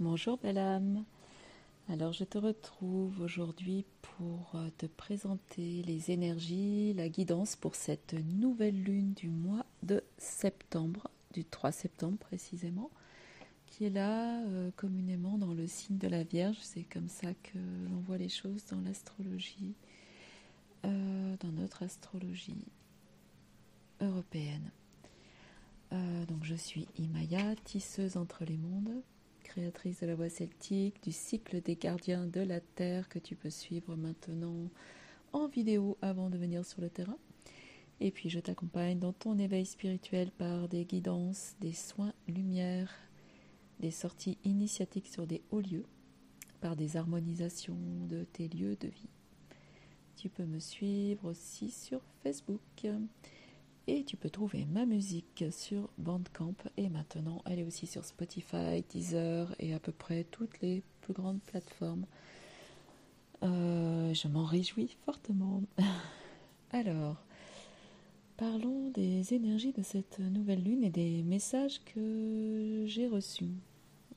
Bonjour belle âme. Alors je te retrouve aujourd'hui pour euh, te présenter les énergies, la guidance pour cette nouvelle lune du mois de septembre, du 3 septembre précisément, qui est là euh, communément dans le signe de la Vierge. C'est comme ça que l'on voit les choses dans l'astrologie, euh, dans notre astrologie européenne. donc je suis Imaya, tisseuse entre les mondes créatrice de la voix celtique, du cycle des gardiens de la Terre que tu peux suivre maintenant en vidéo avant de venir sur le terrain. Et puis je t'accompagne dans ton éveil spirituel par des guidances, des soins lumière, des sorties initiatiques sur des hauts lieux, par des harmonisations de tes lieux de vie. Tu peux me suivre aussi sur Facebook. Et tu peux trouver ma musique sur Bandcamp. Et maintenant, elle est aussi sur Spotify, Deezer et à peu près toutes les plus grandes plateformes. Euh, je m'en réjouis fortement. Alors, parlons des énergies de cette nouvelle lune et des messages que j'ai reçus.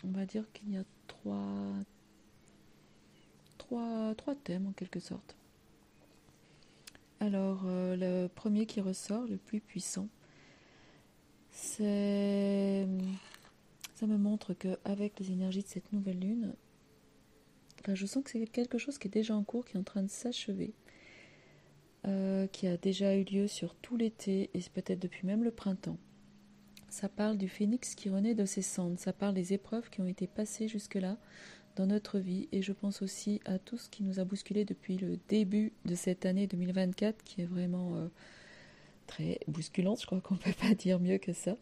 On va dire qu'il y a trois, trois, trois thèmes en quelque sorte. Alors, euh, le premier qui ressort, le plus puissant, c'est. Ça me montre qu'avec les énergies de cette nouvelle lune, je sens que c'est quelque chose qui est déjà en cours, qui est en train de s'achever, euh, qui a déjà eu lieu sur tout l'été et peut-être depuis même le printemps. Ça parle du phénix qui renaît de ses cendres, ça parle des épreuves qui ont été passées jusque-là, dans notre vie et je pense aussi à tout ce qui nous a bousculé depuis le début de cette année 2024 qui est vraiment euh, très bousculante, je crois qu'on ne peut pas dire mieux que ça.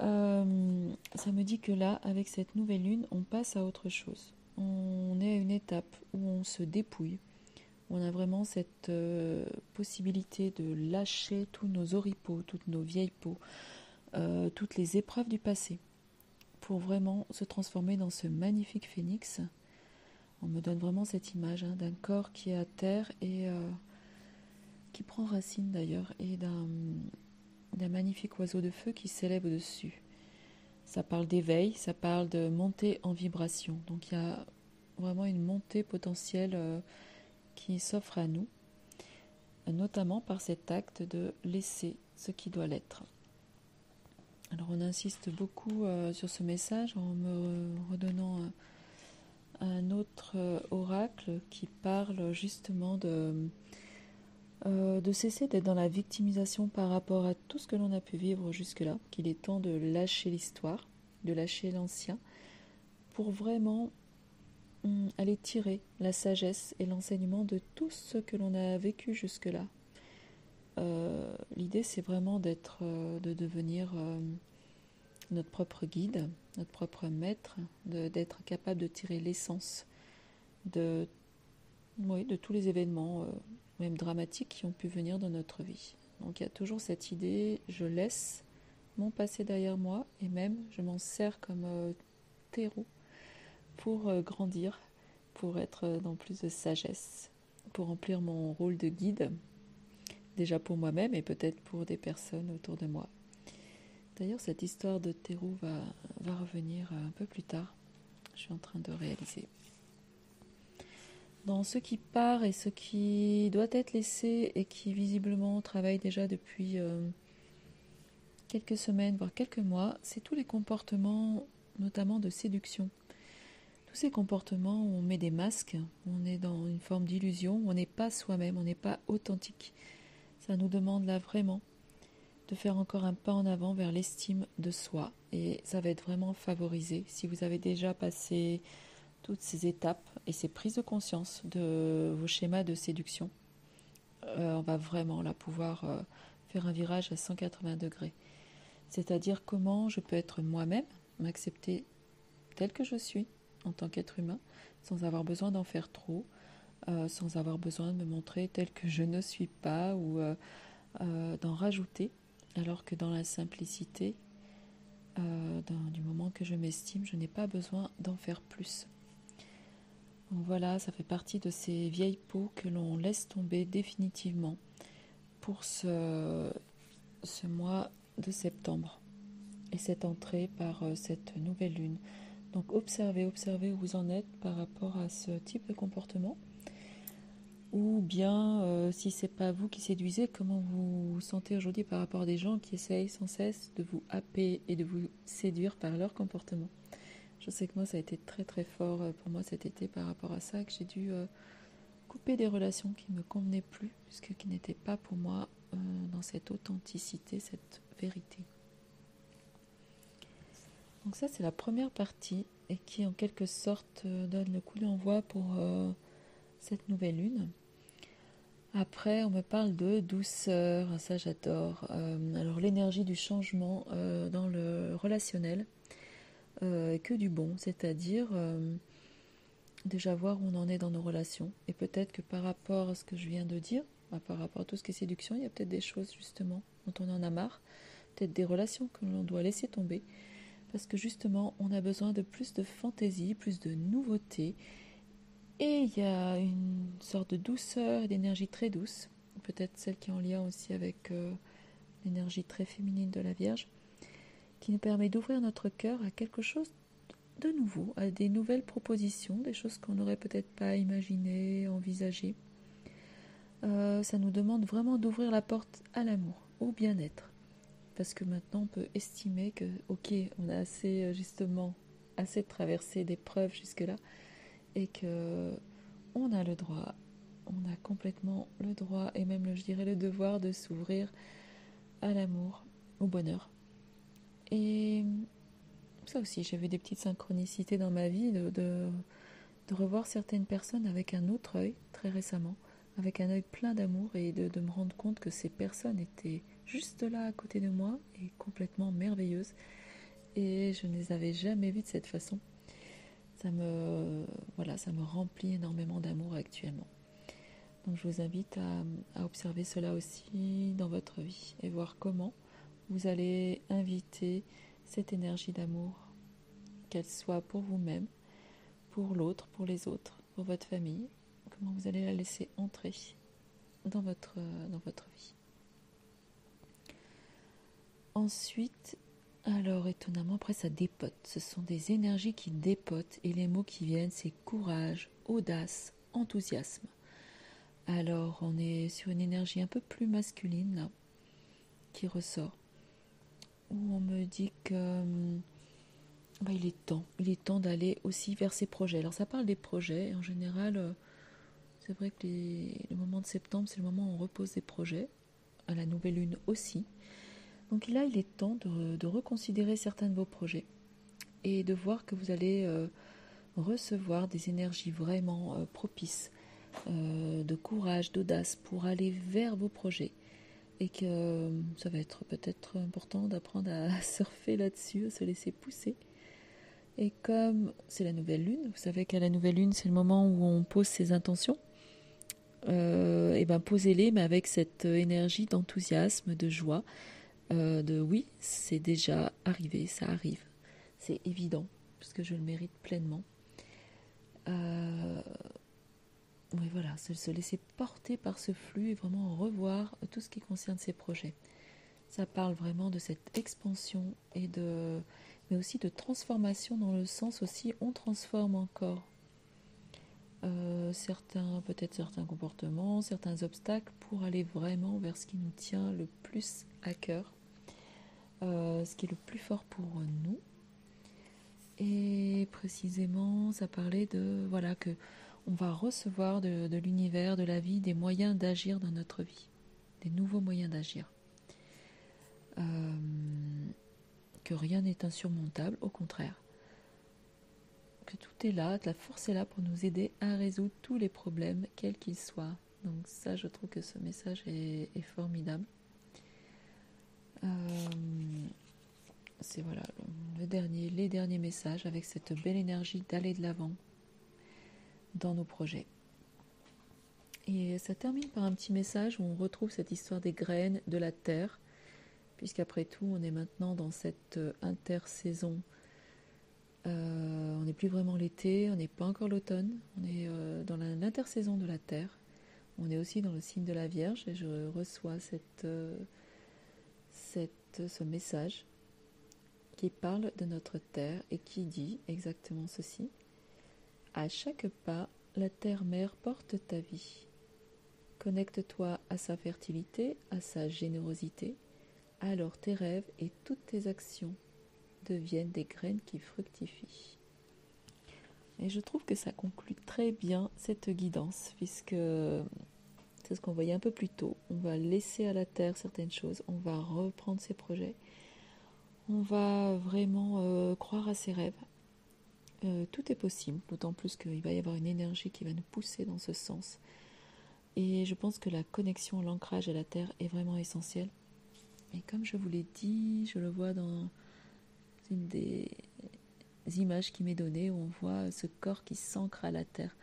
Euh, ça me dit que là, avec cette nouvelle lune, on passe à autre chose. On est à une étape où on se dépouille, on a vraiment cette euh, possibilité de lâcher tous nos oripeaux, toutes nos vieilles peaux, toutes les épreuves du passé pour vraiment se transformer dans ce magnifique phénix. On me donne vraiment cette image hein, d'un corps qui est à terre et euh, qui prend racine d'ailleurs, et d'un, magnifique oiseau de feu qui s'élève au-dessus. Ça parle d'éveil, ça parle de montée en vibration. Donc il y a vraiment une montée potentielle euh, qui s'offre à nous, notamment par cet acte de laisser ce qui doit l'être. Alors on insiste beaucoup euh, sur ce message en me redonnant un, autre euh, oracle qui parle justement de, euh, de cesser d'être dans la victimisation par rapport à tout ce que l'on a pu vivre jusque-là, qu'il est temps de lâcher l'histoire, de lâcher l'ancien, pour vraiment hum, aller tirer la sagesse et l'enseignement de tout ce que l'on a vécu jusque-là, euh, l'idée, c'est vraiment d'être, euh, de devenir euh, notre propre guide, notre propre maître, d'être capable de tirer l'essence de, de tous les événements, même dramatiques, qui ont pu venir dans notre vie. Donc il y a toujours cette idée, je laisse mon passé derrière moi et même je m'en sers comme terreau pour grandir, pour être dans plus de sagesse, pour remplir mon rôle de guide déjà pour moi-même et peut-être pour des personnes autour de moi. D'ailleurs, cette histoire de terreau va, revenir un peu plus tard. Je suis en train de réaliser. Dans ce qui part et ce qui doit être laissé et qui visiblement travaille déjà depuis euh, quelques semaines, voire quelques mois, c'est tous les comportements, notamment de séduction. Tous ces comportements où on met des masques, on est dans une forme d'illusion, on n'est pas soi-même, on n'est pas authentique. Ça nous demande là vraiment de faire encore un pas en avant vers l'estime de soi et ça va être vraiment favorisé si vous avez déjà passé toutes ces étapes et ces prises de conscience de vos schémas de séduction. Euh, on va vraiment là pouvoir euh, faire un virage à 180 degrés. C'est-à-dire comment je peux être moi-même, m'accepter tel que je suis en tant qu'être humain, sans avoir besoin d'en faire trop, euh, sans avoir besoin de me montrer tel que je ne suis pas ou euh, euh, d'en rajouter, alors que dans la simplicité, du moment que je m'estime, je n'ai pas besoin d'en faire plus. Voilà, ça fait partie de ces vieilles peaux que l'on laisse tomber définitivement pour ce mois de septembre et cette entrée par cette nouvelle lune Donc observez, observez où vous en êtes par rapport à ce type de comportement. Ou bien, euh, si c'est pas vous qui séduisez, comment vous vous sentez aujourd'hui par rapport à des gens qui essayent sans cesse de vous happer et de vous séduire par leur comportement? Je sais que moi, ça a été très très fort euh, pour moi cet été par rapport à ça, que j'ai dû euh, couper des relations qui ne me convenaient plus, puisque qui n'étaient pas pour moi dans cette authenticité, cette vérité. Donc ça, c'est la première partie et qui en quelque sorte donne le coup d'envoi pour cette nouvelle lune. Après, on me parle de douceur, ça j'adore. Euh, alors l'énergie du changement euh, dans le relationnel, euh, que du bon, c'est-à-dire déjà voir où on en est dans nos relations. Et peut-être que par rapport à ce que je viens de dire, bah, par rapport à tout ce qui est séduction, il y a peut-être des choses justement dont on en a marre, peut-être des relations que l'on doit laisser tomber, parce que justement on a besoin de plus de fantaisie, plus de nouveautés et il y a une sorte de douceur et d'énergie très douce, peut-être celle qui est en lien aussi avec euh, l'énergie très féminine de la Vierge, qui nous permet d'ouvrir notre cœur à quelque chose de nouveau, à des nouvelles propositions, des choses qu'on n'aurait peut-être pas imaginées, envisagées. Euh, ça nous demande vraiment d'ouvrir la porte à l'amour, au bien-être. Parce que maintenant, on peut estimer que, ok, on a assez, euh, justement, assez traversé des preuves jusque-là, et que on a le droit, on a complètement le droit et même, je dirais, le devoir de s'ouvrir à l'amour, au bonheur. Et ça aussi, j'avais des petites synchronicités dans ma vie de, de, revoir certaines personnes avec un autre œil très récemment, avec un œil plein d'amour et de, de, me rendre compte que ces personnes étaient juste là à côté de moi et complètement merveilleuses. Et je ne les avais jamais vues de cette façon ça me, voilà, ça me remplit énormément d'amour actuellement. Donc je vous invite à, observer cela aussi dans votre vie et voir comment vous allez inviter cette énergie d'amour, qu'elle soit pour vous-même, pour l'autre, pour les autres, pour votre famille, comment vous allez la laisser entrer dans votre, dans votre vie. Ensuite, alors étonnamment, après ça dépote. Ce sont des énergies qui dépotent et les mots qui viennent, c'est courage, audace, enthousiasme. Alors on est sur une énergie un peu plus masculine là, qui ressort. Où on me dit que bah, il est temps, il est temps d'aller aussi vers ses projets. Alors ça parle des projets. En général, euh, c'est vrai que le moment de septembre, c'est le moment où on repose des projets. À la nouvelle lune aussi. Donc là, il est temps de, reconsidérer certains de vos projets et de voir que vous allez euh, recevoir des énergies vraiment euh, propices, euh, de courage, d'audace pour aller vers vos projets. Et que ça va être peut-être important d'apprendre à surfer là-dessus, à se laisser pousser. Et comme c'est la nouvelle lune, vous savez qu'à la nouvelle lune, c'est le moment où on pose ses intentions. et bien posez-les, mais avec cette énergie d'enthousiasme, de joie, euh, de oui, c'est déjà arrivé, ça arrive. C'est évident, puisque je le mérite pleinement. Euh, oui, voilà, se, se, laisser porter par ce flux et vraiment revoir tout ce qui concerne ces projets. Ça parle vraiment de cette expansion et de, mais aussi de transformation dans le sens aussi on transforme encore euh, certains, peut-être certains comportements, certains obstacles pour aller vraiment vers ce qui nous tient le plus à cœur euh, ce qui est le plus fort pour nous. Et précisément, ça parlait de voilà que on va recevoir de, l'univers, de la vie, des moyens d'agir dans notre vie, des nouveaux moyens d'agir. Euh, que rien n'est insurmontable, au contraire. Que tout est là, que la force est là pour nous aider à résoudre tous les problèmes, quels qu'ils soient. Donc ça, je trouve que ce message est formidable. Euh, c'est voilà le dernier, les derniers messages avec cette belle énergie d'aller de l'avant dans nos projets. Et ça termine par un petit message où on retrouve cette histoire des graines, de la terre, puisqu'après tout, on est maintenant dans cette euh, intersaison. Euh, on n'est plus vraiment l'été, on n'est pas encore l'automne, on est dans l'intersaison de la terre. On est aussi dans le signe de la Vierge et je reçois cette, ce message qui parle de notre Terre et qui dit exactement ceci. À chaque pas, la Terre-Mère porte ta vie. Connecte-toi à sa fertilité, à sa générosité, alors tes rêves et toutes tes actions deviennent des graines qui fructifient. Et je trouve que ça conclut très bien cette guidance, puisque c'est ce qu'on voyait un peu plus tôt. On va laisser à la terre certaines choses, on va reprendre ses projets, on va vraiment euh, croire à ses rêves. Euh, tout est possible, d'autant plus qu'il va y avoir une énergie qui va nous pousser dans ce sens. Et je pense que la connexion, l'ancrage à la terre est vraiment essentiel. Et comme je vous l'ai dit, je le vois dans une des images qui m'est donnée où on voit ce corps qui s'ancre à la terre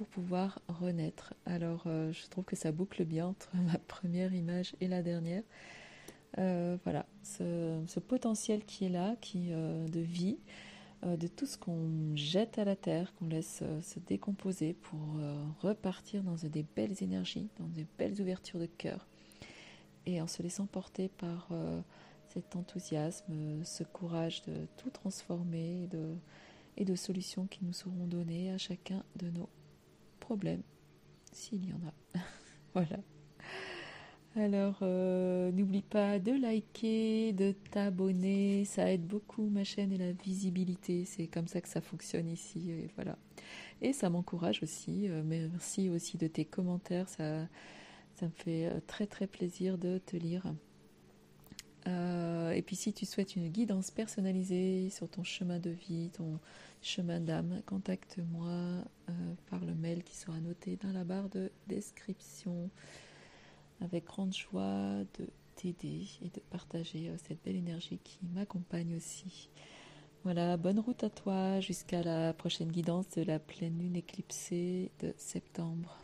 pour pouvoir renaître. Alors euh, je trouve que ça boucle bien entre ma première image et la dernière. Euh, voilà, ce, potentiel qui est là, qui euh, de vie, de tout ce qu'on jette à la terre, qu'on laisse se décomposer pour repartir dans des belles énergies, dans des belles ouvertures de cœur, et en se laissant porter par cet enthousiasme, ce courage de tout transformer et de solutions qui nous seront données à chacun de nos s'il y en a. voilà. Alors, euh, n'oublie pas de liker, de t'abonner, ça aide beaucoup ma chaîne et la visibilité. C'est comme ça que ça fonctionne ici, et voilà. Et ça m'encourage aussi. Euh, merci aussi de tes commentaires, ça, ça me fait euh, très très plaisir de te lire. Euh, et puis si tu souhaites une guidance personnalisée sur ton chemin de vie, ton chemin d'âme, contacte-moi euh, par le mail qui sera noté dans la barre de description. Avec grande joie de t'aider et de partager euh, cette belle énergie qui m'accompagne aussi. Voilà, bonne route à toi jusqu'à la prochaine guidance de la pleine lune éclipsée de septembre.